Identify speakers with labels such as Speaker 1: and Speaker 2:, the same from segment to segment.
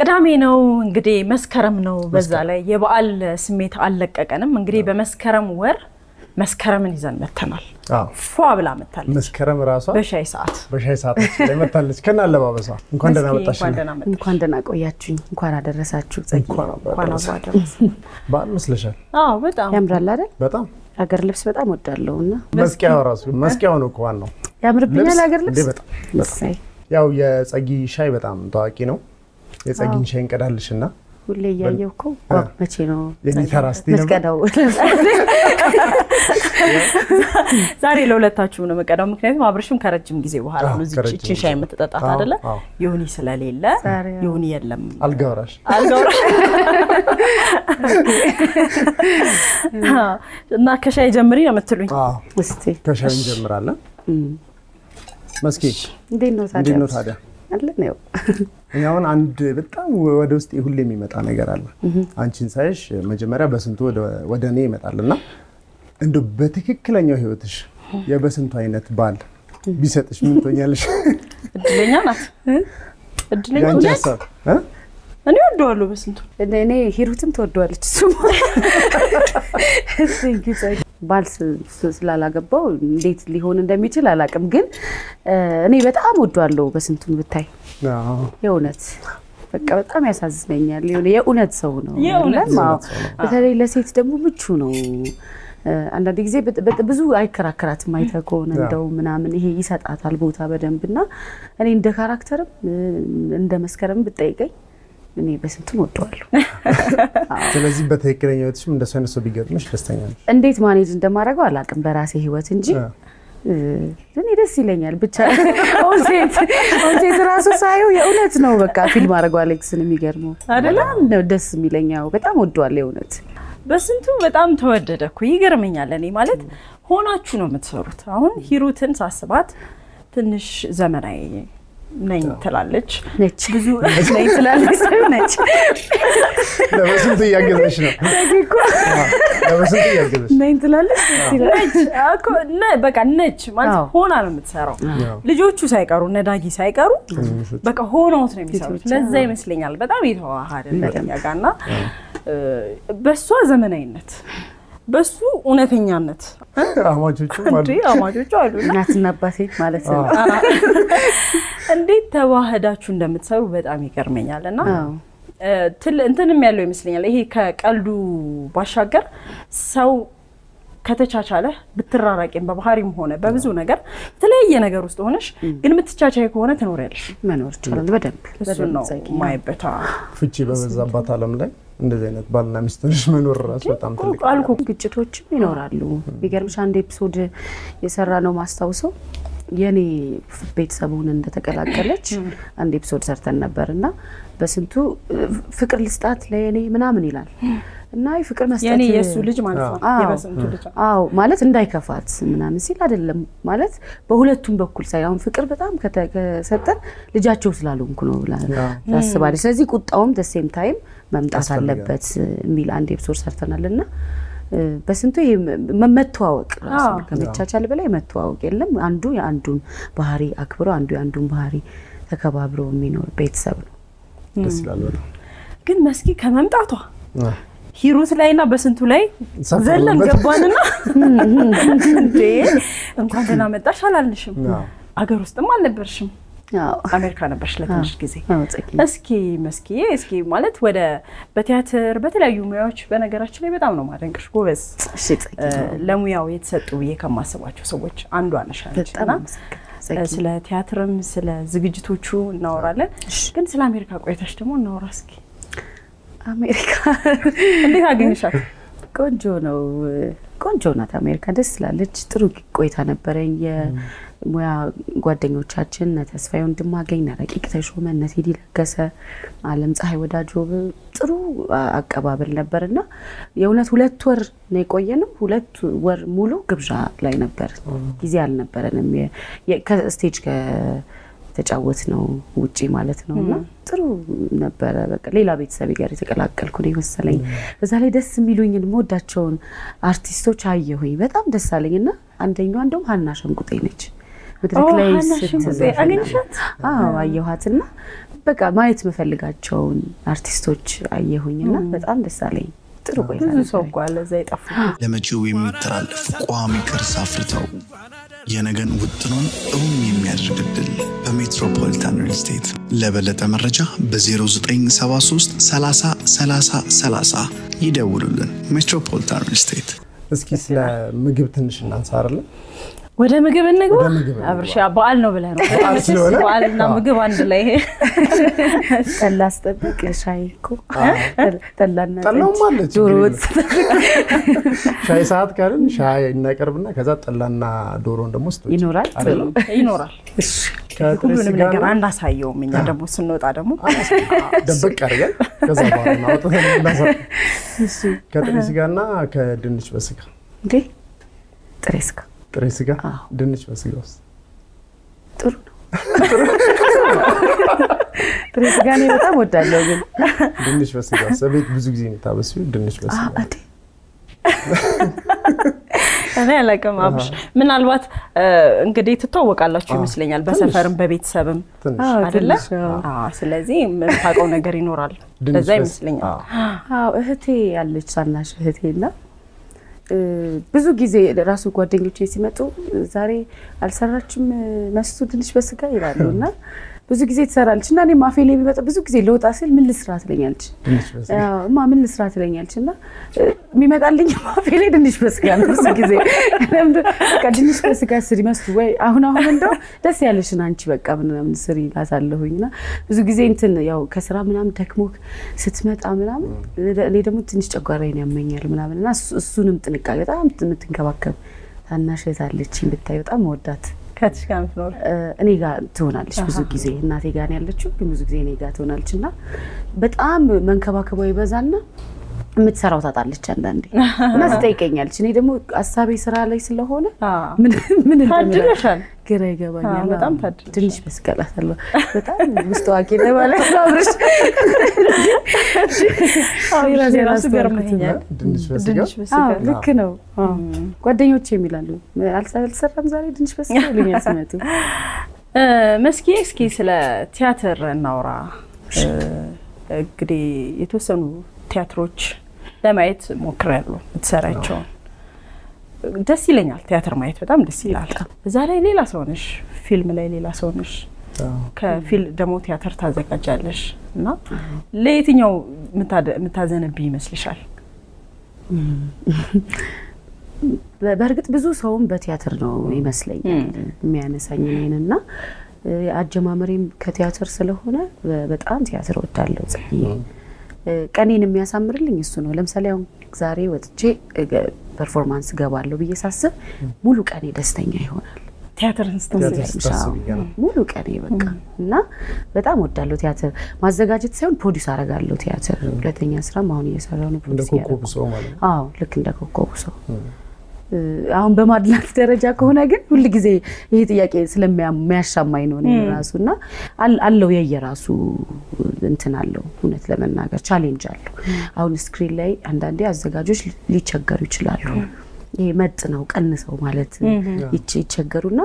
Speaker 1: ቅዳሜ ነው እንግዲህ መስከረም ነው። በዛ ላይ የበዓል ስሜት አልለቀቀንም። እንግዲህ በመስከረም ወር መስከረምን ይዘን መተናል።
Speaker 2: አዎ
Speaker 1: ፏ ብላ መታለች።
Speaker 2: መስከረም ራሷ
Speaker 1: በሻይ ሰዓት
Speaker 2: በሻይ ላይ መታለች ከና አለባበሷ። እንኳን ደህና መጣሽ።
Speaker 1: እንኳን ደህና
Speaker 3: ቆያችሁኝ። እንኳን አደረሳችሁ።
Speaker 2: እንኳን አብሮ በዓል መስለሻል
Speaker 1: አዎ በጣም
Speaker 3: ያምራል አይደል?
Speaker 2: በጣም
Speaker 3: ሀገር ልብስ በጣም ወዳለሁ እና
Speaker 2: መስቂያው ራሱ መስቂያው ነው እኮ ዋናው
Speaker 3: ያምርብኛል ሀገር! ልብስ
Speaker 2: በጣም ያው የጸጊ ሻይ በጣም ታዋቂ ነው። የጸጊን ሻይ እንቀዳልሽ እና
Speaker 3: ሁሌ እያየሁ እኮ መቼ ነው
Speaker 2: የኔ ተራ
Speaker 3: መስቀዳው?
Speaker 1: ዛሬ ለሁለታችሁ ነው የምቀዳው። ምክንያቱም አብርሽም ከረጅም ጊዜ በኋላ ነው እቺን ሻይ የምትጠጣት አይደለ? ይሁኒ ስለሌለ ይሁኒ የለም።
Speaker 2: አልጋውራሽ
Speaker 1: አልጋውራ እና ከሻይ ጀምሪ ነው የምትሉኝ።
Speaker 3: እስቲ
Speaker 2: ከሻይ እንጀምራለን። መስኪ
Speaker 3: እንዴት ነው ታዲያ? አለን ያው
Speaker 2: እኔ አሁን አንድ በጣም ወደ ውስጥ ሁሌ የሚመጣ ነገር አለ። አንቺን ሳይሽ መጀመሪያ በስንቱ ወደ- እኔ ይመጣል እና እንደ በትክክለኛው ህይወትሽ የበስንቱ አይነት ባል ቢሰጥሽ ምን ትሆኛለሽ?
Speaker 1: እድለኛ ናት። እድለኛ
Speaker 2: ሀሳብ?
Speaker 1: እኔ ወደዋለሁ በስንቱ
Speaker 3: እኔ- ሂሩትም ትወደዋለች እሱም ባል ስላላገባው እንዴት ሊሆን እንደሚችል አላውቅም፣ ግን እኔ በጣም ወደዋለሁ በስንቱን ብታይ የእውነት በቃ በጣም ያሳዝነኛል። የሆነ የእውነት ሰው ነው። በተለይ ለሴት ደግሞ ምቹ ነው። እ፣ አንዳንድ ጊዜ ብዙ አይከራከራትም። አይተህ ከሆነ እንደው ምናምን ይሄ ይሰጣታል ቦታ በደንብ እና እኔ እንደ ካራክተርም እንደ መስከረም ብጠይቀኝ እኔ በስንቱን ወደዋለሁ።
Speaker 2: ስለዚህ በትክክለኛ ህይወትሽም እንደሱ አይነት ሰው ቢገጥምሽ ደስተኛ ነሽ?
Speaker 3: እንዴት manage እንደማደርገው አላውቅም በራሴ ህይወት እንጂ እኔ ደስ ይለኛል ብቻ on set ራሱ ሳየው የእውነት ነው በቃ ፊልም አድርገው አሌክስን የሚገርመው በጣም ነው ደስ የሚለኛው በጣም ወደዋለሁ የእውነት
Speaker 1: በስንቱ በጣም ተወደደ እኮ ይገርመኛል። እኔ ማለት ሆናችሁ ነው የምትሰሩት። አሁን ሂሩትን ሳስባት ትንሽ ዘመናዊ ነኝ ትላለች፣
Speaker 3: ነች
Speaker 1: ብዙ
Speaker 3: ነኝ ትላለች ነች
Speaker 2: ለበስንቱ እያገዘሽ ነው። ለበስንቱ
Speaker 3: ነኝ ትላለች ደስ ይላል።
Speaker 1: ነች እኮ ነ- በቃ ነች ማለት ሆና ነው የምትሰራው። ልጆቹ ሳይቀሩ ነዳጊ ሳይቀሩ
Speaker 2: ትንንሾች
Speaker 1: በቃ ሆነውት ነው የሚሰሩት። ለዛ ይመስለኛል በጣም የተዋሃደ ጋር እና በእሷ ዘመናዊነት በሱ እውነተኛነት። እንዴ አማቾቹ አሉ።
Speaker 3: እናትና አባቴ ማለት ነው።
Speaker 1: እንዴት ተዋህዳችሁ እንደምትሰሩ በጣም ይገርመኛል። እና እንትንም ያለው ይመስለኛል። ይሄ ከቀልዱ ባሻገር ሰው ከተቻቻለ ብትራራቂም በባህሪም ሆነ በብዙ ነገር የተለያየ ነገር ውስጥ ሆነሽ ግን የምትቻቻይ ከሆነ ትኖሪያለሽ።
Speaker 3: መኖር ይችላል በደንብ።
Speaker 1: እሱን ነው ማይበታ።
Speaker 2: ፍቺ በበዛባት ዓለም ላይ እንደዚህ አይነት ባልና ሚስቶች መኖር ራሱ በጣም ትልቅ
Speaker 1: አልኩ።
Speaker 3: ግጭቶችም ይኖራሉ። ቢገርምሽ አንድ episode የሰራነው ማስታውሰው የኔ ቤተሰቡን እንደተቀላቀለች አንድ episode ሰርተን ነበር እና በስንቱ ፍቅር ልስጣት ለየኔ ምናምን ይላል እና አይ ፍቅር መስጠት
Speaker 1: የኔ የእሱ ልጅ ማለት ነው።
Speaker 3: አዎ።
Speaker 1: የበስንቱ ልጅ
Speaker 3: አዎ። ማለት እንዳይከፋት ምናምን ሲል አይደለም። ማለት በሁለቱም በኩል ሳይ አሁን ፍቅር በጣም ከተ- ከሰጠን ልጃቸው ስላልሆንኩ ነው ብላ ታስባለች። ስለዚህ ቁጣውም the same time
Speaker 2: መምጣት
Speaker 3: አለበት የሚል አንድ episode ሰርተናል። እና በስንቱ ይሄ መ- መተዋወቅ ከመቻቻል በላይ መተዋወቅ የለም። አንዱ የአንዱን ባህሪ አክብሮ አንዱ የአንዱን ባህሪ ተከባብሮ የሚኖር ቤተሰብ ነው።
Speaker 2: ደስ
Speaker 1: ግን መስኪ ከመምጣቷ ሂሩት ላይ እና በስንቱ ላይ ዘለን ገባንና እንዴ? እንኳን ደህና መጣሽ አላልንሽም። አገር ውስጥም አልነበርሽም፣
Speaker 3: አዎ።
Speaker 1: አሜሪካ ነበርሽ ለትንሽ ጊዜ። እስኪ መስኪ እስኪ ማለት ወደ በቲያትር በተለያዩ ሙያዎች በነገራችን ላይ በጣም ነው ማደንቅሽ፣ ጎበዝ። ለሙያው የተሰጡ ብዬ ከማስባቸው ሰዎች አንዷ ነሽ አንቺ። እና ስለ ቲያትርም ስለ ዝግጅቶቹ እናወራለን። ግን ስለ አሜሪካ ቆይታሽ ደግሞ እናወራ እስኪ።
Speaker 3: አሜሪካ
Speaker 1: እንዴት አገኘሻት?
Speaker 3: ቆንጆ ነው። ቆንጆ ናት አሜሪካ፣ ደስ ስላለች ጥሩ ቆይታ ነበረኝ። የሙያ ጓደኞቻችን እነ ተስፋዬ ወንድማገኝ፣ እነ ረቂቅ ተሾመ፣ እነ ቴዲ ለገሰ፣ አለም ፀሐይ ወዳጆ ጥሩ አቀባበል ነበር እና የእውነት ሁለት ወር ነው የቆየነው። ሁለት ወር ሙሉ ግብዣ ላይ ነበር፣ ጊዜ አልነበረንም። ከስቴጅ ከተጫወት ነው ውጪ ማለት ነው እና ጥሩ ነበረ። በቃ ሌላ ቤተሰብ ጋር የተቀላቀልኩ ነው የመሰለኝ። በዛ ላይ ደስ የሚሉኝን የምወዳቸውን አርቲስቶች አየሁኝ። በጣም ደስ አለኝ እና አንደኛዋ እንደውም ሀና ሸንቁጤ ነች። መድረክ ላይ ስትዘፍን አየኋትና በቃ ማየት የምፈልጋቸውን አርቲስቶች አየሁኝና በጣም ደስ አለኝ። ጥሩ ቆይታ
Speaker 1: ብዙ ሰው
Speaker 3: ነበረኝ።
Speaker 1: እኮ አለ እዛ የጠፉ
Speaker 4: ለመጪው የሚተላለፍ ቋሚ ቅርስ አፍርተው የነገን ውጥኑን እውን የሚያደርግ ድል በሜትሮፖሊታን ሪል ስቴት። ለበለጠ መረጃ በ0973 30 30 30 ይደውሉልን። ሜትሮፖሊታን ሪል ስቴት።
Speaker 2: እስኪ ስለ ምግብ ትንሽ እናንሳ አይደለ?
Speaker 1: ወደ ምግብ እንግባ። አብርሻ በዓል ነው ብለህ ነው? በዓልና ምግብ አንድ ላይ
Speaker 3: ጠላ ስጠብቅ ሻይ እኮ ጠላና ዶሮ ወጥ
Speaker 2: ሻይ ሰዓት ካልን ሻይ እናቀርብና ከዛ ጠላና ዶሮን ደግሞ
Speaker 3: ይኖራል።
Speaker 2: አይደለም?
Speaker 1: ይኖራል።
Speaker 3: እሺ።
Speaker 1: ሁሉንም ነገር
Speaker 2: ነው።
Speaker 1: አናሳየውም። እኛ ደግሞ ስንወጣ ደግሞ
Speaker 2: ደበቅ አድርገን ከዛ በኋላ እናሳ- ከጥሬ ስጋና ከድንች በስጋ።
Speaker 3: እንዴ? ጥሬ ስጋ?
Speaker 2: ጥሬ ስጋ ድንች በስጋ ውስጥ።
Speaker 3: ጥሩ ነው። ጥሬ ስጋ እኔ በጣም ወዳለሁ ግን።
Speaker 2: ድንች በስጋ ውስጥ። ቤት ብዙ ጊዜ የምታበስዩ ድንች በስጋ
Speaker 1: እኔ አላውቅም። አብርሽ ምናልባት እንግዲህ ትተዋወቃላችሁ ይመስለኛል በሰፈርም በቤተሰብም
Speaker 2: ትንሽ
Speaker 1: አይደለ?
Speaker 3: ትንሽ፣
Speaker 1: ስለዚህ የምታውቀው ነገር ይኖራል። ለዛ ይመስለኛል።
Speaker 2: አዎ።
Speaker 3: አዎ እህቴ ያለች ታናሽ እህቴ እና ብዙ ጊዜ ራሱ ጓደኞቼ ሲመጡ ዛሬ አልሰራችም መስቱ ድንች በስጋ ይላሉ እና ብዙ ጊዜ ትሰራለች እና እኔ ማፌ ላይ ቢመጣ ብዙ ጊዜ ለውጣ ስል ምን ልስራ ትለኛለች። እማ ምን ልስራ ትለኛለች? እና የሚመጣልኝ ማፌ ላይ ድንች በስጋ ነው ብዙ ጊዜ። ድንች በስጋ ስሪ መስቱ ወይ አሁን አሁን እንደው ደስ ያለሽን አንቺ በቃ ምናምን ስሪ እላታለሁኝ እና ብዙ ጊዜ እንትን ያው ከስራ ምናምን ደክሞ ስትመጣ ምናምን እኔ ደግሞ ትንሽ ጨጓራዬን ያመኛል ምናምን። እና እሱ- እሱንም ጥንቃቄ በጣም የምትንከባከብ ታናሽ እህት አለችኝ ብታይ በጣም መወዳት
Speaker 1: ከትሽ ጋር የምትኖር?
Speaker 3: እኔ ጋር ትሆናለች ብዙ ጊዜ። እናቴ ጋር ያለችው፣ ግን ብዙ ጊዜ እኔ ጋር ትሆናለች። እና በጣም መንከባከቧ ይበዛና የምትሰራው ታጣለች አንዳንዴ እና ትጠይቀኛለች። እኔ ደግሞ አሳቤ ስራ ላይ ስለሆነ
Speaker 1: አዎ።
Speaker 3: ምን
Speaker 1: ታድለሻል።
Speaker 3: ግራ ይገባኛል።
Speaker 1: በጣም
Speaker 3: ትንሽ መስቀላታለሁ። በጣም ውስጥ ማለት ነው አብርሽ። ልክ ነው። አዎ። ጓደኞቼ የሚላሉ "አልሰ- አልሰራም ዛሬ ድንች በስጋ ይሉኛል ሲመጡ።
Speaker 1: እ፣ መስኪ እስኪ ስለ ቲያትር እናውራ። እንግዲህ የተወሰኑ ቲያትሮች ለማየት ሞክሬያለሁ የምትሰራቸውን። ደስ ይለኛል ቲያትር ማየት በጣም ደስ ይላል። እዛ ላይ ሌላ ሰው ነሽ፣ ፊልም ላይ ሌላ ሰው ነሽ፣ ከፊል ደግሞ ቲያትር ታዘጋጃለሽ እና ለየትኛው የምታዘነብኝ ይመስልሻል?
Speaker 3: በእርግጥ ብዙ ሰውም በቲያትር ነው ይመስለኛል የሚያነሳኝ እኔን እና አጀማመሬም ከቲያትር ስለሆነ በጣም ቲያትር ወዳለሁ ጽዬ ቀኔን የሚያሳምርልኝ እሱ ነው። ለምሳሌ አሁን ዛሬ ወጥቼ performance ገባለሁ ብዬ ሳስብ ሙሉ ቀኔ ደስተኛ ይሆናል።
Speaker 1: ቲያትርን
Speaker 3: ሙሉ ቀኔ በቃ እና በጣም ወዳለሁ ቲያትር። ማዘጋጀት ሳይሆን produce አደርጋለሁ ቲያትር። ሁለተኛ ስራም አሁን እየሰራሁ ነው
Speaker 2: እንደ
Speaker 3: produce
Speaker 2: ኮከቡ ሰው ማለት ነው።
Speaker 3: አዎ ልክ እንደ ኮከቡ ሰው አሁን በማድላት ደረጃ ከሆነ ግን ሁል ጊዜ ይሄ ጥያቄ ስለሚያሻማኝ ነው እኔ ራሱ እና አለው የየራሱ እንትን አለው እውነት ለመናገር challenge አለው። አሁን screen ላይ አንዳንዴ አዘጋጆች ሊቸገሩ ይችላሉ። ይሄ መጥነው ቀንሰው ማለት ይቸገሩና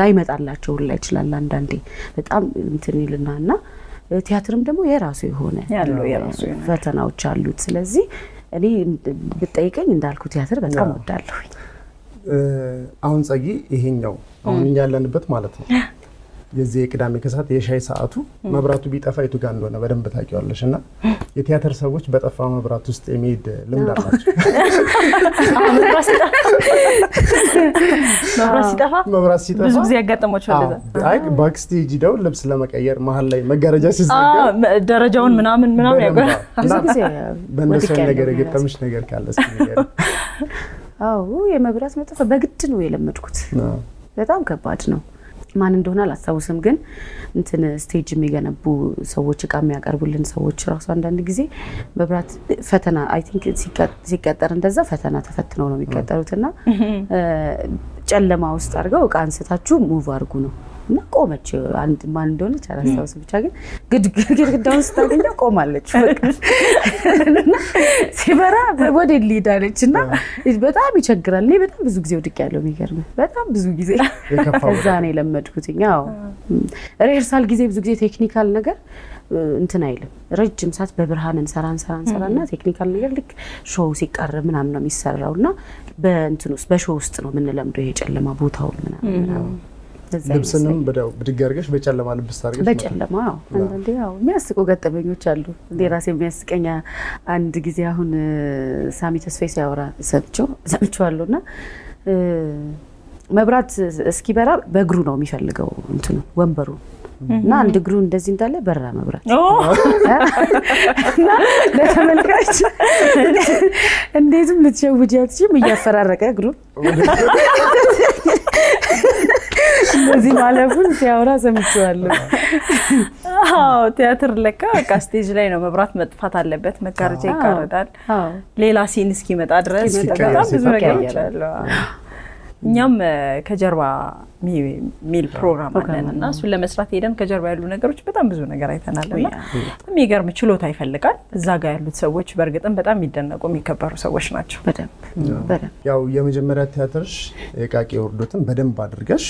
Speaker 3: ላይመጣላቸው ሁላ ይችላል አንዳንዴ በጣም እንትን ይልና እና ቲያትርም ደግሞ የራሱ የሆነ ፈተናዎች አሉት። ስለዚህ እኔ ብጠይቀኝ እንዳልኩ ቲያትር በጣም
Speaker 2: እ፣ አሁን ጸጊ ይሄኛው አሁን እኛ ያለንበት ማለት ነው የዚህ የቅዳሜ ከሰዓት የሻይ ሰዓቱ መብራቱ ቢጠፋ የቱ ጋር እንደሆነ በደንብ ታውቂዋለሽ። እና የቲያትር ሰዎች በጠፋ መብራት ውስጥ የሚሄድ ልምድ አላቸው።
Speaker 1: መብራት ሲጠፋ ብዙ ጊዜ ያጋጠሟቸዋል። እንደዛ
Speaker 2: አዎ፣ አይ backstage ሂደው ልብስ ለመቀየር መሀል ላይ መጋረጃ ሲዘጋ
Speaker 1: ደረጃውን ምናምን ምናምን
Speaker 2: በእነሱ ነገር የገጠምሽ ነገር ካለ እስኪ ንገሪኝ።
Speaker 3: አዎ የመብራት መጠፋ በግድ ነው የለመድኩት።
Speaker 2: አዎ።
Speaker 3: በጣም ከባድ ነው። ማን እንደሆነ አላስታውስም፣ ግን እንትን stage የሚገነቡ ሰዎች እቃ የሚያቀርቡልን ሰዎች ራሱ አንዳንድ ጊዜ መብራት ፈተና I think ሲቀጠር እንደዛ ፈተና ተፈትነው ነው የሚቀጠሩት። እና ጨለማ ውስጥ አድርገው እቃ አንስታችሁ move አድርጉ ነው እና ቆመች። አንድ ማን እንደሆነች አላስታውስም፣ ብቻ ግን ግድ- ግድግዳውን ስታገኘው ቆማለች። ሲበራ ወደ ሊድ አለች። እና በጣም ይቸግራል። እኔ በጣም ብዙ ጊዜ ወድቄያለሁ የሚገርምህ በጣም ብዙ ጊዜ ከዛ ነው የለመድኩት። rehearsal ጊዜ ብዙ ጊዜ technical ነገር እንትን አይልም። ረጅም ሰዓት በብርሃን እንሰራ እንሰራ እንሰራ እና technical ነገር ልክ show ሲቀርብ ምናምን ነው የሚሰራው። እና በእንትን ውስጥ በሾው ውስጥ ነው የምንለምደው። ይሄ ጨለማ ቦታውን ምናምን
Speaker 2: ልብስንም ብድግ አድርገሽ በጨለማ ልብስ አድርገሽ
Speaker 3: በጨለማ አንዳንዴ ያው የሚያስቁ ገጠመኞች አሉ። እንደ ራሴ የሚያስቀኝ አንድ ጊዜ አሁን እ፣ ሳሚ ተስፋዬ ሲያወራ ሰምቼው ሰምቼዋለሁ። እና መብራት እስኪበራ በእግሩ ነው የሚፈልገው እንትኑ ወንበሩ። እና አንድ እግሩ እንደዚህ እንዳለ በራ መብራት። እና ለተመልካች እንዴትም ልትሸውጂ እያፈራረቀ እግሩን እንደዚህ ማለፉን ሲያወራ ሰምቼዋለሁ።
Speaker 1: አዎ ቲያትር ለካ በቃ stage ላይ ነው መብራት መጥፋት አለበት፣ መጋረጃ ይጋረዳል። ሌላ scene እስኪመጣ ድረስ በጣም ብዙ ነገሮች አሉ። እኛም ከጀርባ ሚ- የሚል ፕሮግራም አለን እና እሱን ለመስራት ሄደን ከጀርባ ያሉ ነገሮች በጣም ብዙ ነገር አይተናል እና የሚገርም ችሎታ ይፈልጋል። እዛ ጋር ያሉት ሰዎች በእርግጥም በጣም የሚደነቁ የሚከበሩ ሰዎች ናቸው።
Speaker 2: ያው የመጀመሪያ ቲያትርሽ የቃቂ ውርዶትን በደንብ አድርገሽ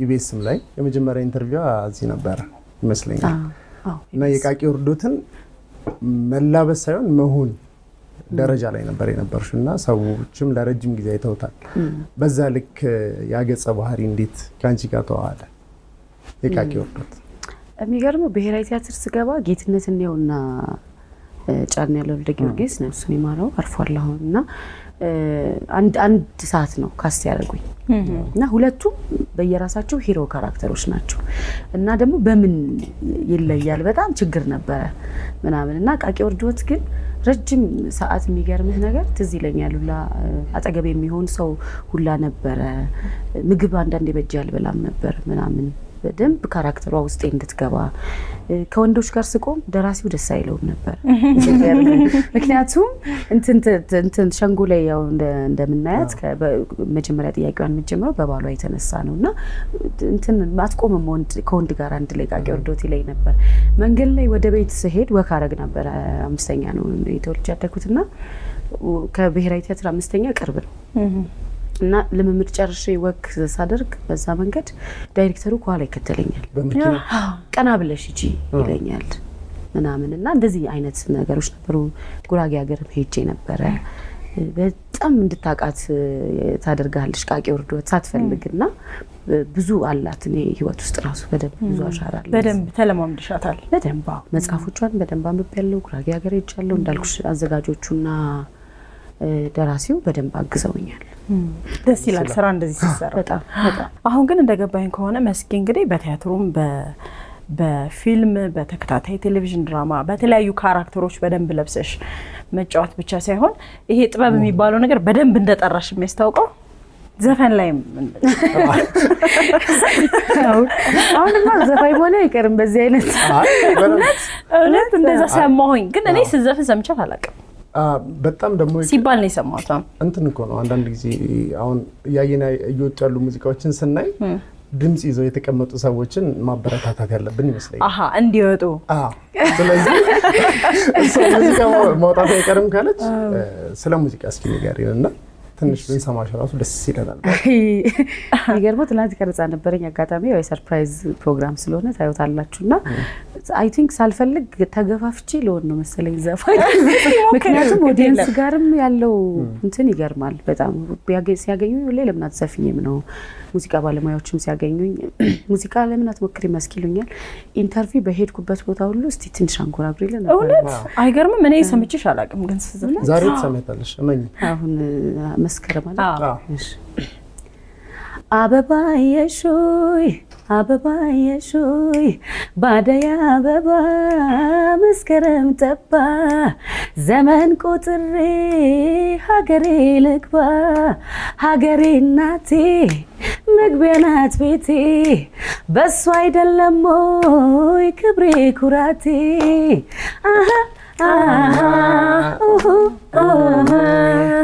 Speaker 2: ኢቢኤስም ላይ የመጀመሪያ ኢንተርቪዋ እዚህ ነበረ ይመስለኛል።
Speaker 3: አዎ
Speaker 2: እና የቃቂ ውርዶትን መላበስ ሳይሆን መሆን ደረጃ ላይ ነበር የነበርሽው እና ሰዎችም ለረጅም ጊዜ አይተውታል። በዛ ልክ ያገጸ ባህሪ እንዴት ከአንቺ ጋር ተዋሃደ? የቃቄ ወርድዎት
Speaker 3: የሚገርመው ብሔራዊ ቲያትር ስገባ ጌትነት እንየውና እ፣ ጫንያለው ወልደ ጊዮርጊስ ነፍሱን ይማረው አርፏል አሁን እና አንድ አንድ ሰዓት ነው cast ያደረጉኝ እና ሁለቱም በየራሳቸው hero character ኦች ናቸው እና ደግሞ በምን ይለያል በጣም ችግር ነበረ ምናምን እና ቃቄ ወርድዎት ግን ረጅም ሰዓት የሚገርምህ ነገር ትዝ ይለኛል ሁላ አጠገብ የሚሆን ሰው ሁላ ነበረ። ምግብ አንዳንዴ በእጅ አልበላም ነበር ምናምን በደንብ character ዋ ውስጤ እንድትገባ። ከወንዶች ጋር ስቆም ደራሲው ደስ አይለውም ነበር። ምክንያቱም እንትን ሸንጎ ላይ ያው እንደ- እንደምናያት መጀመሪያ ጥያቄዋን የምትጀምረው በባሏ የተነሳ ነው። እና እንትን አትቆምም ወንድ ከወንድ ጋር አንድ ላይ ቃቄ ወርድዎት ይለኝ ነበር። መንገድ ላይ ወደ ቤት ስሄድ walk አረግ ነበረ። አምስተኛ ነው ተወልጄ ያደግኩት እና ከብሔራዊ ቲያትር አምስተኛ ቅርብ ነው እና ልምምድ ጨርሼ walk ሳደርግ በዛ መንገድ ዳይሬክተሩ ከኋላ ይከተለኛል። ቀና ብለሽ ሂጂ ይለኛል ምናምን እና እንደዚህ አይነት ነገሮች ነበሩ። ጉራጌ ሀገርም ሄጄ ነበረ። በጣም እንድታውቃት ታደርጋለች ቃቄ ወርድዎት ሳትፈልግ እና ብዙ አላት። እኔ ህይወት ውስጥ ራሱ በደንብ ብዙ አሻራ አለ።
Speaker 1: በደንብ ተለማምድሻታል።
Speaker 3: በደንብ አዎ። መጽሐፎቿን በደንብ አንብቤያለሁ። ጉራጌ ሀገር ሄጃለሁ። እንዳልኩሽ አዘጋጆቹና ደራሲው በደንብ አግዘውኛል።
Speaker 1: ደስ ይላል ስራ እንደዚህ ሲሰራ።
Speaker 3: በጣም በጣም
Speaker 1: አሁን ግን እንደገባኝ ከሆነ መስኪ እንግዲህ በቲያትሩም በ- በፊልም በተከታታይ ቴሌቪዥን ድራማ በተለያዩ ካራክተሮች በደንብ ለብሰሽ መጫወት ብቻ ሳይሆን ይሄ ጥበብ የሚባለው ነገር በደንብ እንደጠራሽ የሚያስታውቀው ዘፈን ላይም
Speaker 3: አሁንማ ዘፋኝ መሆኔ አይቀርም በዚህ አይነት
Speaker 1: እውነት እንደዛ ሰማሁኝ። ግን እኔ ስዘፍን ሰምቻት አላውቅም
Speaker 2: በጣም ደግሞ
Speaker 1: ሲባል ነው የሰማሁት።
Speaker 2: እንትን እኮ ነው አንዳንድ ጊዜ አሁን እያየን እየወጡ ያሉ ሙዚቃዎችን ስናይ ድምፅ ይዘው የተቀመጡ ሰዎችን ማበረታታት ያለብን ይመስለኛል።
Speaker 1: እንዲወጡ
Speaker 2: ስለዚህ ሙዚቃ ማውጣት አይቀርም ካለች ስለ ሙዚቃ እስኪ ንገሪን እና ትንሽ ብንሰማሽ ራሱ ደስ ይለናል።
Speaker 3: የሚገርመው ትናንት ቀረጻ ነበረኝ። አጋጣሚ ያው የሰርፕራይዝ ፕሮግራም ስለሆነ ታዩታላችሁ እና I think ሳልፈልግ ተገፋፍቼ ልሆን ነው መሰለኝ ዘፋኝ። ምክንያቱም audience ጋርም ያለው እንትን ይገርማል በጣም ሁሌ ለምን አትዘፍኝም ነው። ሙዚቃ ባለሙያዎችም ሲያገኙኝ ሙዚቃ ለምን አትሞክሪም እስኪ ይሉኛል። interview በሄድኩበት ቦታ ሁሉ እስቲ ትንሽ አንጎራጉሪልን ነበር።
Speaker 1: እውነት አይገርምም። እኔ ሰምቼሽ አላውቅም፣ ግን
Speaker 2: ዛሬ ትሰሚያታለሽ እመኝ።
Speaker 3: አሁን መስከረም አለ
Speaker 1: አዎ።
Speaker 3: እሺ። አበባየሾይ አበባየሾይ ባደይ አበባ መስከረም ጠባ ዘመን ቆጥሬ ሀገሬ ልግባ ሀገሬ እናቴ መግቢያ ናት ቤቴ። በሱ አይደለም ሞይ ክብሬ ኩራቴ።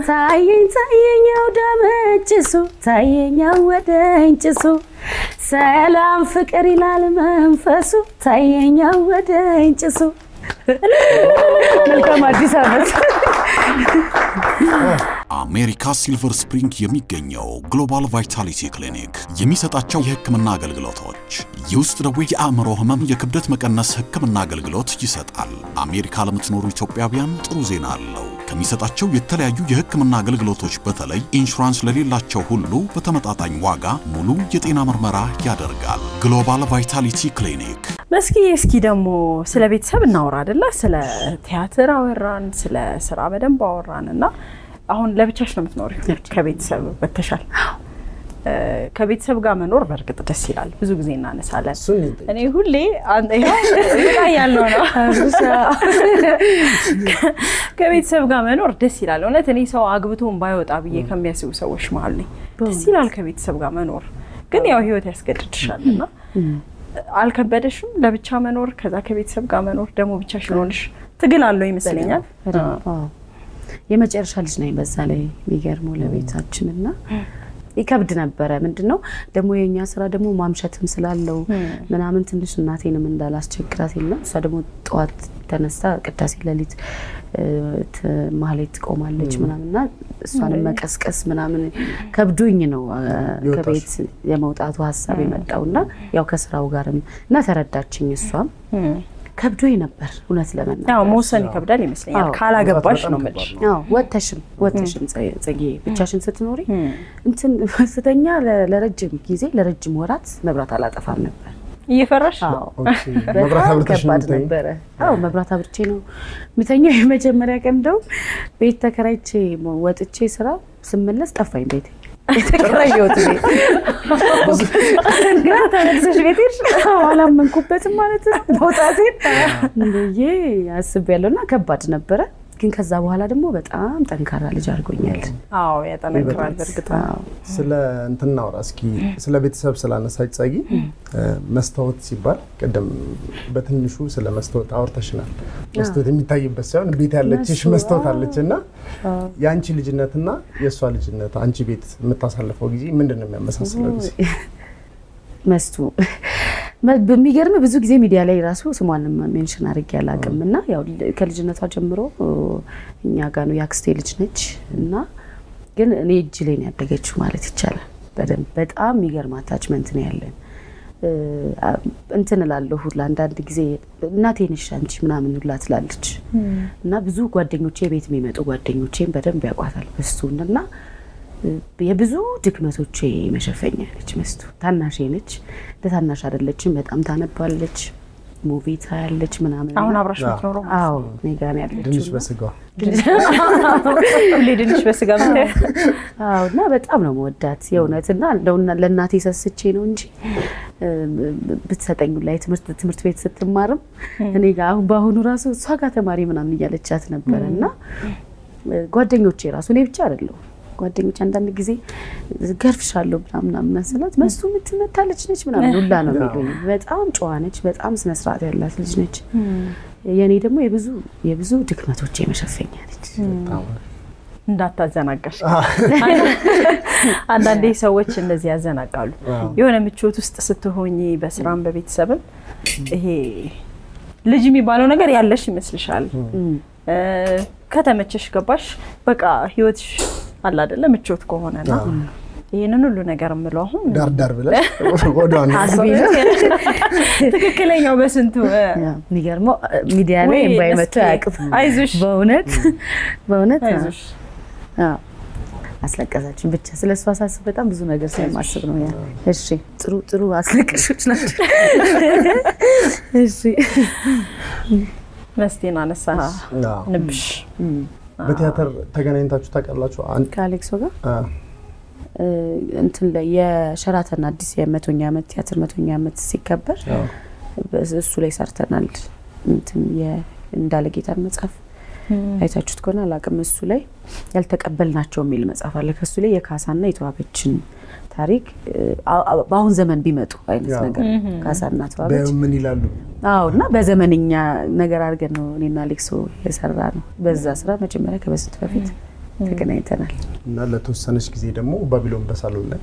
Speaker 3: ታየኝ ታየኝ አውዳመት ጭሱ ታየኝ አወደኝ ጭሱ ሰላም ፍቅር ይላል መንፈሱ። ታየኝ አወደኝ ጭሱ መልካም አዲስ ዓመት።
Speaker 5: አሜሪካ ሲልቨር ስፕሪንግ የሚገኘው ግሎባል ቫይታሊቲ ክሊኒክ የሚሰጣቸው የሕክምና አገልግሎቶች የውስጥ ደዌ፣ የአእምሮ ህመም፣ የክብደት መቀነስ ሕክምና አገልግሎት ይሰጣል። አሜሪካ ለምትኖሩ ኢትዮጵያውያን ጥሩ ዜና አለው። ከሚሰጣቸው የተለያዩ የሕክምና አገልግሎቶች በተለይ ኢንሹራንስ ለሌላቸው ሁሉ በተመጣጣኝ ዋጋ ሙሉ የጤና ምርመራ ያደርጋል። ግሎባል ቫይታሊቲ ክሊኒክ
Speaker 1: መስኪ እስኪ ደግሞ ስለ ቤተሰብ እናወራ አይደለ? ስለ ቲያትር አወራን፣ ስለ ስራ በደንብ አወራን እና አሁን ለብቻሽ ነው የምትኖሪው? ከቤተሰብ በተሻል ከቤተሰብ ጋር መኖር በእርግጥ ደስ ይላል። ብዙ ጊዜ እናነሳለን። እኔ ሁሌ ያለው ነው ከቤተሰብ ጋር መኖር ደስ ይላል። እውነት እኔ ሰው አግብቶን ባይወጣ ብዬ ከሚያስቡ ሰዎች መሀል ነኝ። ደስ ይላል ከቤተሰብ ጋር መኖር፣ ግን ያው ህይወት ያስገድድሻል እና አልከበደሽም ለብቻ መኖር? ከዛ ከቤተሰብ ጋር መኖር ደግሞ ብቻሽን ሆነሽ ትግል አለው ይመስለኛል።
Speaker 3: የመጨረሻ ልጅ ነኝ በዛ ላይ የሚገርመው ለቤታችን እና ይከብድ ነበረ። ምንድን ነው ደግሞ የእኛ ስራ ደግሞ ማምሸትም ስላለው ምናምን ትንሽ እናቴንም እንዳላስቸግራት የለም። እሷ ደግሞ ጠዋት ተነስታ ቅዳሴ ሌሊት ማህሌት ትቆማለች ምናምንና እሷንም መቀስቀስ ምናምን ከብዶኝ ነው ከቤት የመውጣቱ ሀሳብ የመጣው እና ያው ከስራው ጋርም እና ተረዳችኝ። እሷም ከብዶኝ ነበር እውነት ለመናገር
Speaker 1: ያው መውሰን ይከብዳል ይመስለኛል ካላገባሽ ነው የምልሽ።
Speaker 3: ወተሽም ወተሽም ጽጌ ብቻሽን ስትኖሪ እንትን ስተኛ ለረጅም ጊዜ ለረጅም ወራት መብራት አላጠፋም ነበር።
Speaker 1: እየፈራሽ
Speaker 3: በጣም ከባድ? ነበረ። አዎ መብራት አብርቼ ነው የምተኛው። የመጀመሪያ ቀን እንደውም ቤት ተከራይቼ ወጥቼ ስራ ስመለስ ጠፋኝ ቤቴ የተከራየሁት ቤት
Speaker 1: ግን ተመልሰሽ ቤት ሄድሽ?
Speaker 3: አዎ፣ አላመንኩበትም ማለት ነው። መውጣቴን? ብዬ አስቤያለሁ። እና ከባድ ነበረ። ግን ከዛ በኋላ ደግሞ በጣም ጠንካራ ልጅ አድርጎኛል።
Speaker 1: አዎ ያጠነክራል። በእርግጥ
Speaker 2: ስለ እንትን እናውራ እስኪ ስለ ቤተሰብ ስላነሳች ጸጊ መስታወት ሲባል ቅድም በትንሹ ስለ መስታወት አውርተሽናል። መስታወት የሚታይበት ሳይሆን ቤት ያለችሽ መስታወት አለች እና የአንቺ ልጅነትና የእሷ ልጅነት አንቺ ቤት የምታሳልፈው ጊዜ ምንድን ነው የሚያመሳስለው ጊዜ?
Speaker 3: መስቱ በሚገርም ብዙ ጊዜ ሚዲያ ላይ ራሱ ስሟንም mention አድርጌ አላውቅም እና ያው ከልጅነቷ ጀምሮ እኛ ጋ ነው የአክስቴ ልጅ ነች እና ግን እኔ እጅ ላይ ነው ያደገችው ማለት ይቻላል። በደንብ በጣም የሚገርም attachment ነው ያለን። እንትን እላለሁ ሁላ አንዳንድ ጊዜ እናቴ ነሽ አንቺ ምናምን ሁላ ትላለች እና ብዙ ጓደኞቼ ቤት የሚመጡ ጓደኞቼም በደንብ ያውቋታል መስቱን እና የብዙ ድክመቶቼ መሸፈኛ ነች መስቱ። ታናሼ ነች፣ እንደ ታናሽ አይደለችም። በጣም ታነባለች፣ ሙቪ ታያለች ምናምን።
Speaker 1: አሁን አብራሽ የምትኖረው?
Speaker 3: አዎ እኔ ጋ ነው ያለችው።
Speaker 2: ድንች በስጋዋ
Speaker 1: ሁሌ ድንች በስጋ
Speaker 3: አዎ እና በጣም ነው መወዳት የእውነት። እና እንደው እና- ለእናቴ ሰስቼ ነው እንጂ ብትሰጠኝ ላይ ትምህርት ትምህርት ቤት ስትማርም እኔ ጋር አሁን በአሁኑ ራሱ እሷ ጋር ተማሪ ምናምን እያለቻት ነበረ። እና ጓደኞቼ ራሱ እኔ ብቻ አይደለሁም ጓደኞች አንዳንድ ጊዜ ገርፍሻለሁ ምናምን ምናምን ስላት መስቱ የምትመታለች ነች ምናምን ሁላ ነው የሚሉኝ። በጣም ጨዋ ነች፣ በጣም ስነስርዓት ያላት ልጅ ነች። የእኔ ደግሞ የብዙ የብዙ ድክመቶቼ መሸፈኛ ነች።
Speaker 1: እንዳታዘናጋሽ። አንዳንዴ ሰዎች እንደዚህ ያዘናጋሉ። የሆነ ምቾት ውስጥ ስትሆኝ በስራም በቤተሰብም ይሄ ልጅ የሚባለው ነገር ያለሽ ይመስልሻል። ከተመቸሽ ገባሽ በቃ ህይወትሽ አለ አይደለ? ምቾት ከሆነና ይህንን ሁሉ ነገር የምለው አሁን
Speaker 2: ዳር ዳር ብለሽ
Speaker 1: ትክክለኛው በስንቱ?
Speaker 3: የሚገርመው ሚዲያ ላይ መቶ
Speaker 1: እስኪ
Speaker 3: አያውቅም።
Speaker 1: አይዞሽ።
Speaker 3: በእውነት በእውነት አዎ።
Speaker 1: አይዞሽ።
Speaker 3: አዎ። አስለቀሳችን ብቻ ስለ እሷ ሳስብ በጣም ብዙ ነገር ስለማስብ ነው። ያ። እሺ፣ ጥሩ ጥሩ አስለቀሾች ናቸው። እሺ።
Speaker 1: መስቴን አነሳ ንብሽ
Speaker 2: በቲያትር ተገናኝታችሁ ታውቃላችሁ?
Speaker 3: ከአሌክሶ ጋር እንትን ላይ የሸራተን አዲስ የመቶኛ ዓመት ቲያትር መቶኛ ዓመት ሲከበር እሱ ላይ ሰርተናል። እንትን እንዳለ ጌታን መጽሐፍ አይታችሁት ከሆነ አላቅም። እሱ ላይ ያልተቀበልናቸው የሚል መጽሐፍ አለ። ከሱ ላይ የካሳና የተዋበችን ታሪክ በአሁን ዘመን ቢመጡ አይነት ነገር ካሳና ተዋበች
Speaker 2: ምን ይላሉ?
Speaker 3: አዎ እና በዘመንኛ ነገር አድርገን ነው እኔና አሌክሶ የሰራ ነው። በዛ ስራ መጀመሪያ ከበስንቱ በፊት ተገናኝተናል።
Speaker 2: እና ለተወሰነች ጊዜ ደግሞ ባቢሎን በሳሎን ላይ?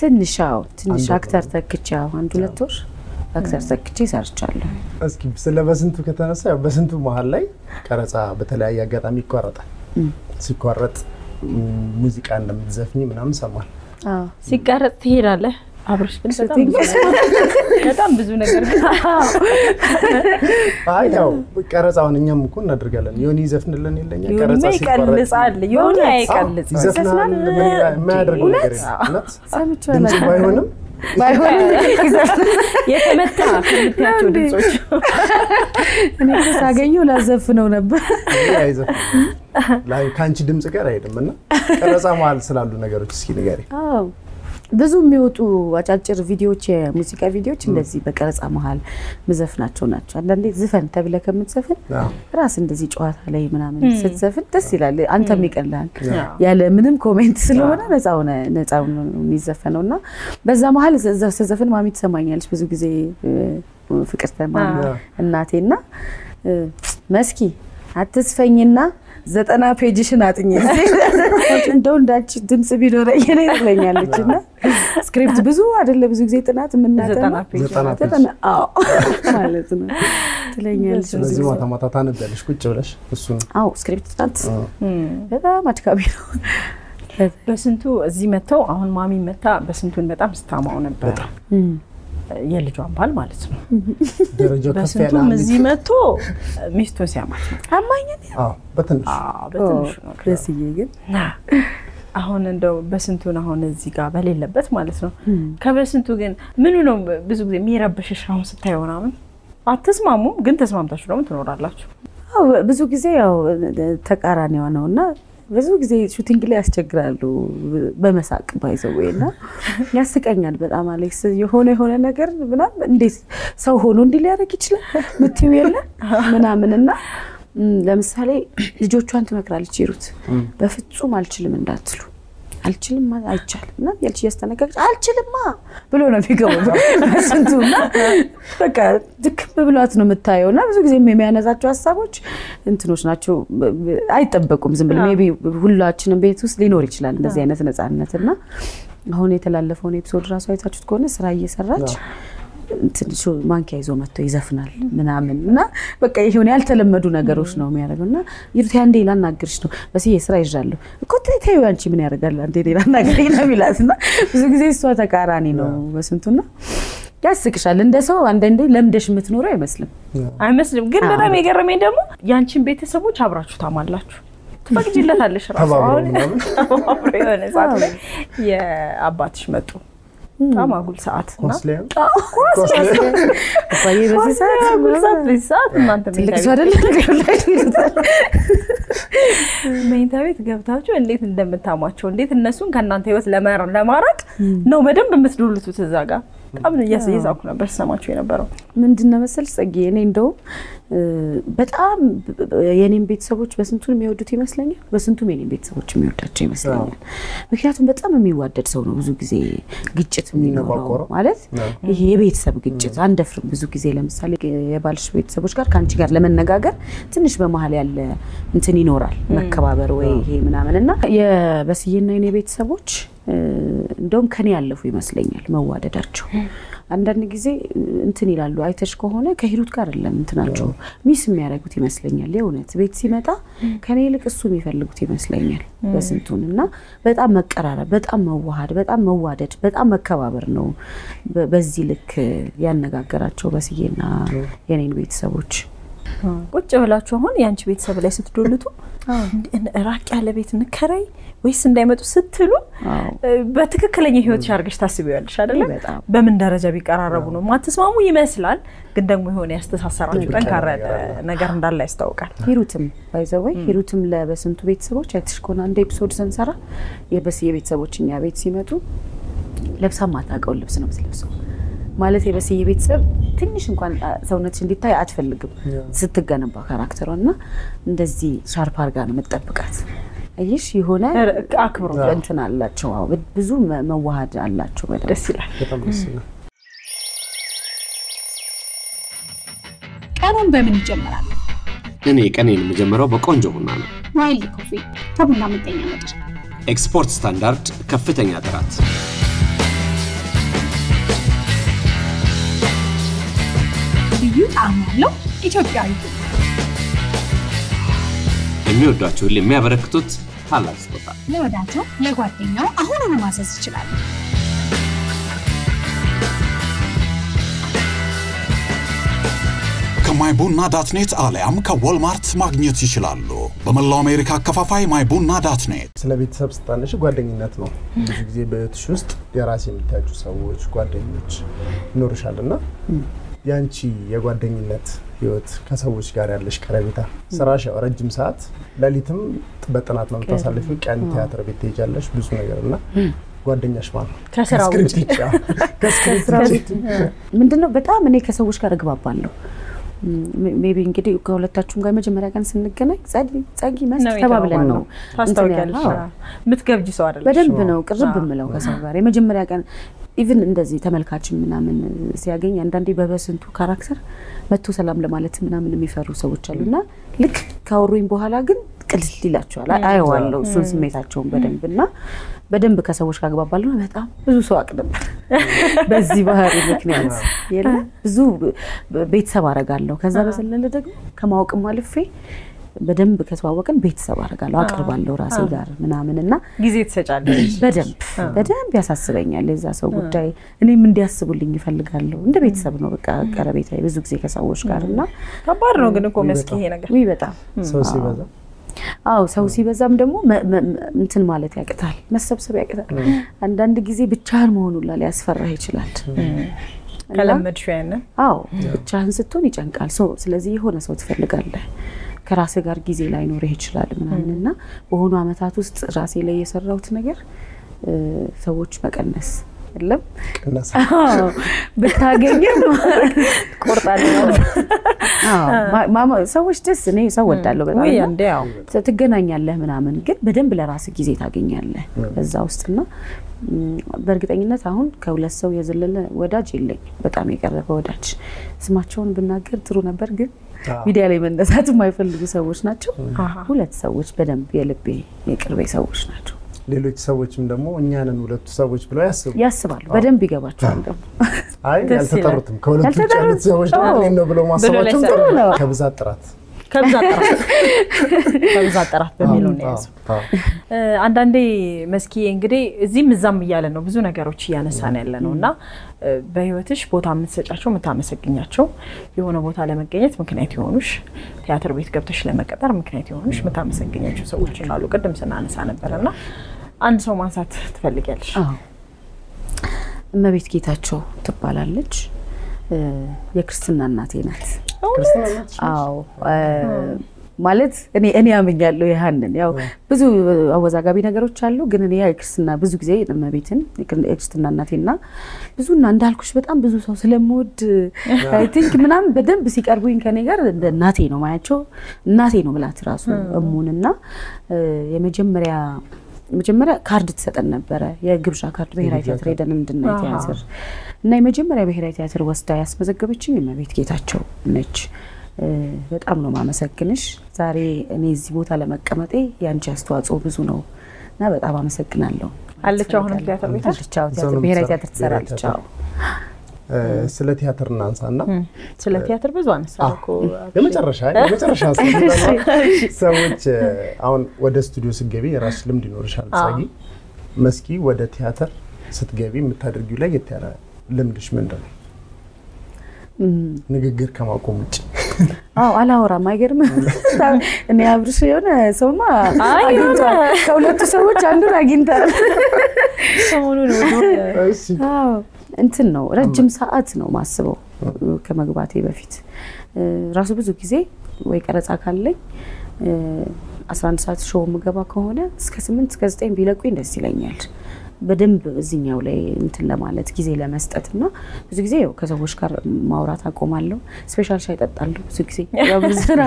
Speaker 3: ትንሽ አዎ ትንሽ አክተር ተክቼ አዎ አንድ ሁለት ወር አክተር ተክቼ ሰርቻለሁ።
Speaker 2: እስኪ ስለ በስንቱ ከተነሳ ያው በስንቱ መሀል ላይ ቀረጻ በተለያየ አጋጣሚ ይቋረጣል። ሲቋረጥ ሙዚቃ እንደምትዘፍኝ ምናምን ሰማል።
Speaker 3: አዎ
Speaker 1: ሲቀረጽ ትሄዳለህ። አብረሽ ግን በጣም ብዙ በጣም ብዙ ነገር ግን
Speaker 2: አይ ያው ቀረጻውን እኛም እኮ እናደርጋለን። ዮኒ ይዘፍንልን የለኛ ቀረጻ ሲቋረጥ
Speaker 1: ይቀልጻል። ዮኒ አይቀልጽ
Speaker 2: ይዘፍናል። የማያደርገው ነገር የለም። እውነት
Speaker 3: ሰምቼ
Speaker 2: ባይሆንም
Speaker 3: ባይሆን
Speaker 1: የተመታ ከምታያቸው ድምጾች
Speaker 3: እኔ እኮ ሳገኘው ላዘፍነው ነበር።
Speaker 2: ከአንቺ ድምፅ ጋር አይሄድም። እና ቀረጻ መሀል ስላሉ ነገሮች እስኪ ንገሪ።
Speaker 3: አዎ ብዙ የሚወጡ አጫጭር ቪዲዮዎች፣ የሙዚቃ ቪዲዮዎች እንደዚህ በቀረጻ መሀል ምዘፍናቸው ናቸው። አንዳንዴ ዝፈን ተብለህ ከምትዘፍን ራስ እንደዚህ ጨዋታ ላይ ምናምን ስትዘፍን ደስ ይላል። አንተም
Speaker 1: አዎ።
Speaker 3: ያለ ምንም comment ስለሆነ ነፃ ሆነ ነፃ የሚዘፈነው እና በዛ መሀል እዛ ስዘፍን ማሚ ትሰማኛለች ብዙ ጊዜ ፍቅርተ ማሚ እናቴና መስኪ አትዝፈኝና ዘጠና page ሽን አጥኝ እንደው እንዳንቺ ድምፅ ቢኖረኝ እኔ ትለኛለች እና script ብዙ አይደለ ብዙ ጊዜ ጥናት የምናጠና ማለት ነው ትለኛለች። ብዙ
Speaker 2: ስለዚህ
Speaker 3: ጊዜ።
Speaker 2: ማታ ማታ ታነቢያለሽ ቁጭ ብለሽ እሱን
Speaker 3: አዎ script ጥናት በጣም አድካሚ ነው።
Speaker 1: በስንቱ እዚህ መጥተው አሁን ማሚ መታ በስንቱን በጣም ስታማው ነበር። የልጇን ባል ማለት ነው። በስንቱም እዚህ መጥቶ ሚስቱን ሲያማት
Speaker 2: አዎ፣
Speaker 1: በትንሹ ነው።
Speaker 3: ደስዬ ግን
Speaker 1: አሁን እንደው በስንቱን አሁን እዚህ ጋር በሌለበት ማለት ነው። ከበስንቱ ግን ምኑ ነው ብዙ ጊዜ የሚረብሽሽ? አሁን ስታየው ምናምን አትስማሙም፣ ግን ተስማምታችሁ ደግሞ ትኖራላችሁ።
Speaker 3: አዎ ብዙ ጊዜ ያው ተቃራኒዋ ነው እና ብዙ ጊዜ shooting ላይ ያስቸግራሉ በመሳቅ ባይዘዌ እና ያስቀኛል በጣም አሌክስ የሆነ የሆነ ነገር ምናምን እንዴት ሰው ሆኖ እንዲህ ሊያደርግ ይችላል? ምትው የለ? ምናምን እና ለምሳሌ ልጆቿን ትመክራለች ሂሩት በፍጹም አልችልም እንዳትሉ አልችልም አይቻልም። እና ያልች እያስተነገረች አልችልማ ብሎ ነው የሚገባው ስንቱ እና በቃ ድክም ብሏት ነው የምታየው። እና ብዙ ጊዜ የሚያነዛቸው ሀሳቦች እንትኖች ናቸው። አይጠበቁም ዝም ብሎ maybe ሁላችንም ቤት ውስጥ ሊኖር ይችላል እንደዚህ አይነት ነፃነት እና አሁን የተላለፈውን episode ራሱ አይታችሁት ከሆነ ስራ እየሰራች ትንሹ ማንኪያ ይዞ መጥቶ ይዘፍናል ምናምን እና በቃ ይሁን ያልተለመዱ ነገሮች ነው የሚያደርገው እና ሂሩት አንዴ ላናግርሽ ነው? በስዬ ስራ ይዣለሁ። እኮ ተይ ተይው አንቺ ምን ያደርጋል? አንዴ ላናግረኝ ነው የሚላት እና ብዙ ጊዜ እሷ ተቃራኒ ነው በስንቱና ያስቅሻል። እንደ ሰው አንዳንዴ ለምደሽ የምትኖረው አይመስልም።
Speaker 1: አይመስልም። ግን በጣም የገረመኝ ደግሞ ያንቺን ቤተሰቦች አብራችሁ ታማላችሁ። ትፈቅጂለታለሽ ራሱ። አሁን የሆነ ሰዓት ላይ የአባትሽ መጡ በጣም አጉል ሰዓት መኝታ ቤት ገብታችሁ እንዴት እንደምታሟቸው እንዴት እነሱን ከእናንተ ህይወት ለማራቅ ነው በደንብ የምትዶልቱት እዛ ጋር በጣም እያሳኩ ነበር ስሰማቸው የነበረው።
Speaker 3: ምንድን ነው መሰል ጸጌ እኔ እንደውም በጣም የኔም ቤተሰቦች በስንቱን የሚወዱት ይመስለኛል፣ በስንቱም የኔም ቤተሰቦች የሚወዳቸው ይመስለኛል። ምክንያቱም በጣም የሚዋደድ ሰው ነው ብዙ ጊዜ ግጭት የሚኖረው ማለት ይሄ የቤተሰብ ግጭት አንደፍርም። ብዙ ጊዜ ለምሳሌ የባልሽ ቤተሰቦች ጋር ከአንቺ ጋር ለመነጋገር ትንሽ በመሀል ያለ እንትን ይኖራል መከባበር ወይ ይሄ ምናምን እና የበስዬና የኔ ቤተሰቦች እንደውም ከኔ ያለፉ ይመስለኛል መዋደዳቸው። አንዳንድ ጊዜ እንትን ይላሉ አይተሽ ከሆነ ከሂሩት ጋር አይደለም እንትናቸው። ሚስ የሚያደርጉት ይመስለኛል። የእውነት ቤት ሲመጣ ከኔ ይልቅ እሱ የሚፈልጉት ይመስለኛል በስንቱን። እና በጣም መቀራረብ፣ በጣም መዋሃድ፣ በጣም መዋደድ፣ በጣም መከባበር ነው በዚህ ልክ ያነጋገራቸው በስዬና የኔን ቤተሰቦች።
Speaker 1: ቁጭ ብላችሁ አሁን የአንቺ ቤተሰብ ላይ ስትዶልቱ ራቅ ያለ ቤት እንከራይ ወይስ እንዳይመጡ ስትሉ በትክክለኛ ህይወት አድርገሽ ታስቢዋለሽ አይደለም? በምን ደረጃ ቢቀራረቡ ነው? ማትስማሙ ይመስላል፣ ግን ደግሞ የሆነ ያስተሳሰራችሁ ጠንካራ ነገር እንዳለ ያስታውቃል።
Speaker 3: ሂሩትም by the way ሂሩትም ለበስንቱ ቤተሰቦች አይተሽ ከሆነ አንድ episode ስንሰራ የበስዬ ቤተሰቦች እኛ ቤት ሲመጡ ለብሳ ማታውቀውን ልብስ ነው የምትለብሰው። ማለት የበስዬ ቤተሰብ ትንሽ እንኳን ሰውነትሽ እንዲታይ አትፈልግም ስትገነባ character ሯ እና እንደዚህ ሻርፕ አርጋ ነው የምትጠብቃት። አየሽ የሆነ
Speaker 1: አክብሮት
Speaker 3: እንትን አላቸው። አዎ ብዙ መዋሃድ አላቸው። በደንብ
Speaker 1: ደስ ይላል።
Speaker 2: በጣም ደስ ይላል።
Speaker 6: ቀኑን በምን ይጀምራል?
Speaker 7: እኔ ቀኔን የምጀምረው በቆንጆ ቡና ነው።
Speaker 6: wild coffee ከቡና መገኛ ምድር
Speaker 7: export standard ከፍተኛ ጥራት።
Speaker 6: ልዩ ጣዕም ያለው ኢትዮጵያዊ
Speaker 7: የሚወዷቸውን የሚያበረክቱት ታላቅ ስጦታ።
Speaker 6: ለወዳጅዎ ለጓደኛዎ አሁኑኑ ማዘዝ ይችላሉ።
Speaker 5: ከማይቡና dot net አሊያም ከወልማርት ማግኘት ይችላሉ። በመላው አሜሪካ አከፋፋይ ማይቡና ዳትኔት።
Speaker 2: ስለ ቤተሰብ ስታነሽ ጓደኝነት ነው። ብዙ ጊዜ በህይወትሽ ውስጥ የራሴ የምታያቸው ሰዎች ጓደኞች ይኖርሻል እና የአንቺ የጓደኝነት ህይወት ከሰዎች ጋር ያለሽ ቀረቤታ ስራሽ ያው ረጅም ሰዓት ሌሊትም በጥናት ነው የምታሳልፊው፣ ቀን ቲያትር ቤት ትሄጃለሽ ብዙ ነገር እና ጓደኛሽ ማለት ነው
Speaker 1: ከስራ ውጭ
Speaker 3: ምንድነው? በጣም እኔ ከሰዎች ጋር እግባባለሁ። maybe እንግዲህ ከሁለታችሁም ጋር የመጀመሪያ ቀን ስንገናኝ ጸጊ ጸጊ መስ
Speaker 1: ነው
Speaker 3: ተባብለን ነው
Speaker 1: ታስታውቂያለሽ። የምትከብጂ ሰው አይደለሽ።
Speaker 3: በደንብ ነው ቅርብ የምለው ከሰው ጋር የመጀመሪያ ቀን even እንደዚህ ተመልካችን ምናምን ሲያገኝ አንዳንዴ በበስንቱ character መጥቶ ሰላም ለማለት ምናምን የሚፈሩ ሰዎች አሉና ልክ ካወሩኝ በኋላ ግን ቅልል ይላቸዋል። አየዋለሁ እሱን ስሜታቸውን በደንብ እና በደንብ ከሰዎች ጋር እግባባለሁ። በጣም ብዙ ሰው አውቅ ነበር በዚህ ባህሪ ምክንያት የለ ብዙ ቤተሰብ አረጋለሁ። ከዛ በዘለለ ደግሞ ከማወቅም አልፌ በደንብ ከተዋወቅን ቤተሰብ አረጋለሁ፣ አቅርባለሁ ራሴ ጋር ምናምን እና
Speaker 1: ጊዜ ትሰጫለሽ።
Speaker 3: በደንብ በደንብ ያሳስበኛል የዛ ሰው ጉዳይ። እኔም እንዲያስቡልኝ ይፈልጋለሁ። እንደ ቤተሰብ ነው በቃ ቀረቤታ ብዙ ጊዜ ከሰዎች ጋር እና
Speaker 1: ከባድ ነው ግን እኮ መስኪ ይሄ ነገር
Speaker 3: ውይ በጣም
Speaker 2: ሰው ሲበዛ
Speaker 3: አዎ ሰው ሲበዛም ደግሞ እንትን ማለት ያቅታል፣ መሰብሰብ ያቅታል። አንዳንድ ጊዜ ብቻህን መሆኑላ ሊያስፈራህ ይችላል። እና-
Speaker 1: ከለመድሽው ያንን
Speaker 3: አዎ ብቻህን ስትሆን ይጨንቃል። ሰው ስለዚህ የሆነ ሰው ትፈልጋለህ። ከራስህ ጋር ጊዜ ላይኖርህ ይችላል ምናምን እና በሆኑ አመታት ውስጥ ራሴ ላይ የሰራሁት ነገር ሰዎች መቀነስ አዎ፣ ብታገኝም
Speaker 1: ቆርጣለሁ።
Speaker 3: አዎ፣ ማ- ማማ- ሰዎች ደስ እኔ ሰው ወዳለሁ በጣም ትገናኛለህ ምናምን ግን በደንብ ለራስህ ጊዜ ታገኛለህ በዛ ውስጥና በእርግጠኝነት አሁን ከሁለት ሰው የዘለለ ወዳጅ የለኝ። በጣም የቀረበ ወዳጅ። ስማቸውን ብናገር ጥሩ ነበር፣ ግን ሚዲያ ላይ መነሳት የማይፈልጉ ሰዎች ናቸው። ሁለት ሰዎች በደንብ የልቤ የቅርቤ ሰዎች ናቸው።
Speaker 2: ሌሎች ሰዎችም ደግሞ እኛንን ሁለቱ ሰዎች ብለው ያስቡ።
Speaker 3: ያስባሉ፣ በደንብ ይገባቸዋል ደግሞ
Speaker 2: አይ ያልተጠሩትም ከሁለቱ ውጭ
Speaker 3: ያልተጠሩት፣
Speaker 2: ያሉት ሰዎች ደግሞ
Speaker 3: አዎ።
Speaker 2: እኔን ነው ብለው ማሰባቸውም ጥሩ ነው። ከብዛት ጥራት
Speaker 1: ከብዛት ጥራት ከብዛት ጥራት በሚለው ነው የያዘው። አንዳንዴ መስኪዬ እንግዲህ እዚህም እዛም እያለ ነው ብዙ ነገሮች እያነሳን ያለ ነው እና በህይወትሽ ቦታ የምትሰጫቸው የምታመሰግኛቸው የሆነ ቦታ ለመገኘት ምክንያት የሆኑሽ ቲያትር ቤት ገብተሽ ለመቀጠር ምክንያት የሆኑሽ የምታመሰግኛቸው ሰዎች አሉ። ቅድም ስናነሳ ነበር እና አንድ ሰው ማንሳት ትፈልጊያለሽ?
Speaker 3: አዎ። እመቤት ጌታቸው ትባላለች። የክርስትና እናቴ ናት። አዎ ማለት እኔ እኔ አምናለሁ ይህንን ያው ብዙ አወዛጋቢ ነገሮች አሉ፣ ግን እኔ የክርስትና ብዙ ጊዜ እመቤትን የክርስትና እናቴና ብዙና እንዳልኩሽ በጣም ብዙ ሰው ስለምወድ I think ምናምን በደንብ ሲቀርቡኝ ከኔ ጋር እንደ እናቴ ነው ማያቸው። እናቴ ነው ምላት ራሱ እሙንና የመጀመሪያ መጀመሪያ ካርድ ትሰጠን ነበረ። የግብዣ ካርድ ብሔራዊ ቲያትር ሄደን እንድናይ ቲያትር እና የመጀመሪያ ብሔራዊ ቲያትር ወስዳ ያስመዘገበችኝ እመቤት ጌታቸው ነች። በጣም ነው ማመሰግንሽ። ዛሬ እኔ እዚህ ቦታ ለመቀመጤ የአንቺ አስተዋጽኦ ብዙ ነው እና በጣም አመሰግናለሁ።
Speaker 1: አለች አሁንም ቲያትር ቤት?
Speaker 3: ብሔራዊ? ቲያትር ትሰራለች።
Speaker 2: ስለ ቲያትር እናንሳ እና
Speaker 1: ስለ ቲያትር ብዙ አነሳ
Speaker 2: የመጨረሻ የመጨረሻ ሰዎች አሁን ወደ ስቱዲዮ ስትገቢ የራስሽ ልምድ ይኖርሻል። ጸጊ መስኪ ወደ ቲያትር ስትገቢ የምታደርጊው ለየት ያለ ልምድሽ ምንድን ነው? ንግግር ከማቆም ውጭ
Speaker 3: አዎ አላወራም። አይገርምም? እኔ አብርሽ የሆነ ሰውማ አግኝቷል። ከሁለቱ ሰዎች አንዱን አግኝታል።
Speaker 1: ሰሞኑን
Speaker 3: እንትን ነው ረጅም ሰዓት ነው ማስበው ከመግባቴ በፊት ራሱ ብዙ ጊዜ ወይ ቀረጻ ካለኝ እ፣ 11 ሰዓት show የምገባ ከሆነ እስከ 8 እስከ 9 ቢለቁኝ ደስ ይለኛል። በደንብ እዚኛው ላይ እንትን ለማለት ጊዜ ለመስጠት እና ብዙ ጊዜ ያው ከሰዎች ጋር ማውራት አቆማለሁ። special ሻይ እጠጣለሁ ብዙ ጊዜ ያው ብዙ ስራ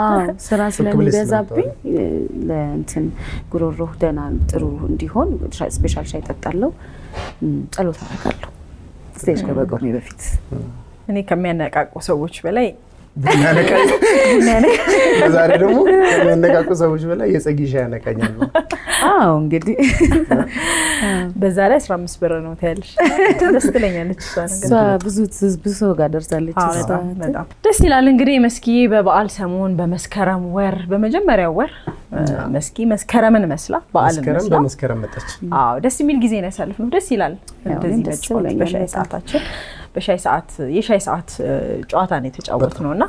Speaker 3: አዎ፣ ስራ ስለሚበዛብኝ ለእንትን ጉሮሮህ ደህና ጥሩ እንዲሆን special ሻይ እጠጣለሁ። ጸሎት አደርጋለሁ stage ከመቆሜ በፊት
Speaker 1: እኔ ከሚያነቃቁ ሰዎች በላይ
Speaker 2: ዛሬ ደግሞ ከሚያነቃቁ ሰዎች በላይ የጸጊ ሻይ ያነቃኛል ነው።
Speaker 3: አዎ እንግዲህ
Speaker 1: በዛ ላይ 15 ብር ነው ትያለሽ። ደስ ትለኛለች እሷ
Speaker 3: ብዙ ብዙ ሰው ጋር ደርሳለች።
Speaker 1: ደስ ይላል። እንግዲህ መስኪዬ በበዓል ሰሞን በመስከረም ወር በመጀመሪያው ወር መስኪ መስከረምን መስላ በዓልን መስላ
Speaker 2: በመስከረም መጣች።
Speaker 1: አዎ ደስ የሚል ጊዜ ነው ያሳልፍነው። ደስ ይላል። እንደዚህ መጫወት በሻይ ሰዓታችን በሻይ ሰዓት የሻይ ሰዓት ጨዋታ ነው የተጫወት ነው እና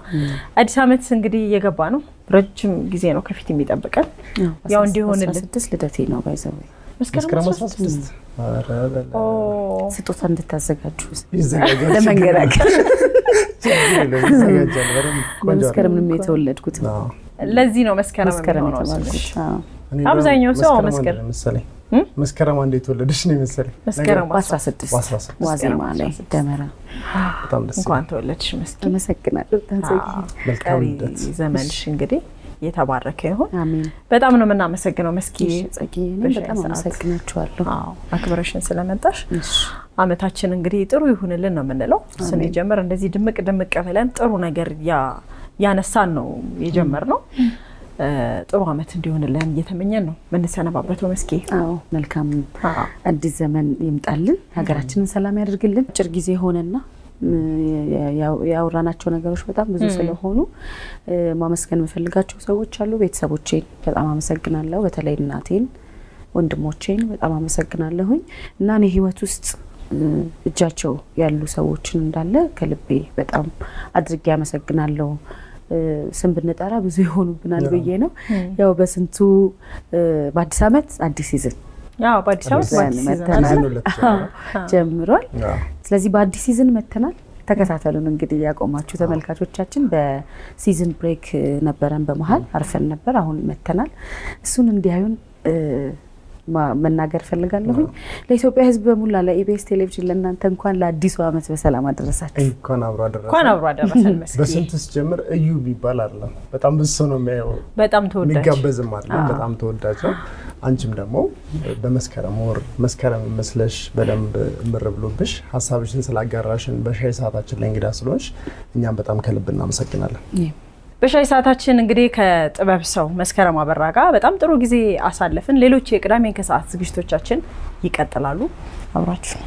Speaker 1: አዲስ ዓመት እንግዲህ እየገባ ነው። ረጅም ጊዜ ነው ከፊት የሚጠብቀን። ያው እንዲሆንልን።
Speaker 3: ስድስት ልደቴ ነው ባይዘው
Speaker 1: መስከረም
Speaker 2: መስከረም
Speaker 1: 16
Speaker 2: 16 ኧረ በላ።
Speaker 1: ኦ፣
Speaker 3: ስጦታ እንድታዘጋጁ በመስከረም ነው። የተወለድኩት።
Speaker 1: ለዚህ ነው መስከረም
Speaker 3: መስከረም
Speaker 1: የሚሆነው አብዛኛው ሰው
Speaker 2: መስከረም መሰለኝ? መስከረም አንድ የተወለደች ነው መሰለኝ።
Speaker 1: መስከረም
Speaker 3: በ16
Speaker 2: በ16
Speaker 3: ዋዜማ ላይ ደመራ።
Speaker 2: በጣም ደስ
Speaker 1: እንኳን ተወለድሽ መስኪ።
Speaker 3: አመሰግናለሁ።
Speaker 2: መልካም ልደት።
Speaker 1: ዘመንሽ እንግዲህ የተባረከ ይሁን።
Speaker 3: አሜን።
Speaker 1: በጣም ነው የምናመሰግነው መስኪ
Speaker 3: በጣም አመሰግናችኋለሁ።
Speaker 1: አክብረሽን ስለመጣሽ አመታችን እንግዲህ ጥሩ ይሁንልን ነው የምንለው። ስንጀምር እንደዚህ ድምቅ ድምቅ ብለን ጥሩ ነገር ያ- ያነሳን ነው የጀመርነው። እ፣ ጥሩ አመት እንዲሆንልን እየተመኘን ነው የምንሰነባበተው። መስኪ
Speaker 3: አዎ መልካም አዲስ ዘመን ይምጣልን፣ ሀገራችንን ሰላም ያደርግልን። አጭር ጊዜ ሆነና ያወራናቸው ነገሮች በጣም ብዙ ስለሆኑ ማመስገን የምፈልጋቸው ሰዎች አሉ። ቤተሰቦቼን በጣም አመሰግናለሁ። በተለይ እናቴን፣ ወንድሞቼን በጣም አመሰግናለሁኝ እና እኔ ህይወት ውስጥ እጃቸው ያሉ ሰዎችን እንዳለ ከልቤ በጣም አድርጌ አመሰግናለሁ። ስም ብንጠራ ብዙ ይሆኑብናል ብዬ ነው። ያው በስንቱ በአዲስ ዓመት አዲስ
Speaker 1: season በአዲስ
Speaker 3: ጀምሯል። ስለዚህ በአዲስ season መተናል። ተከታተሉን እንግዲህ ያቆማችሁ ተመልካቾቻችን። በ season break ነበረን፣ በመሀል አርፈን ነበር። አሁን መተናል። እሱን እንዲያዩን መናገር ፈልጋለሁኝ። ለኢትዮጵያ ሕዝብ በሙላ ለኢቢኤስ ቴሌቪዥን ለእናንተ እንኳን ለአዲሱ ዓመት በሰላም አደረሳችሁ።
Speaker 2: እንኳን አብሮ አደረሰ።
Speaker 1: እንኳን አብሮ አደረሰን መስኪ።
Speaker 2: በስንቱ ሲጀምር እዩ የሚባል አይደለም። በጣም ብዙ ሰው ነው የሚያየው።
Speaker 1: በጣም ተወዳጅ
Speaker 2: የሚጋበዝም አይደለም። በጣም ተወዳጅ ነው። አንቺም ደግሞ በመስከረም ወር መስከረም መስለሽ በደንብ እምር ብሎብሽ ሀሳብሽን ስላጋራሽን በሻይ ሰዓታችን ላይ እንግዳ ስለሆንሽ እኛም በጣም ከልብ እናመሰግናለን።
Speaker 1: በሻይ ሰዓታችን እንግዲህ ከጥበብ ሰው መስከረም አበራ ጋር በጣም ጥሩ ጊዜ አሳለፍን። ሌሎች የቅዳሜ ከሰዓት ዝግጅቶቻችን ይቀጥላሉ። አብራችሁ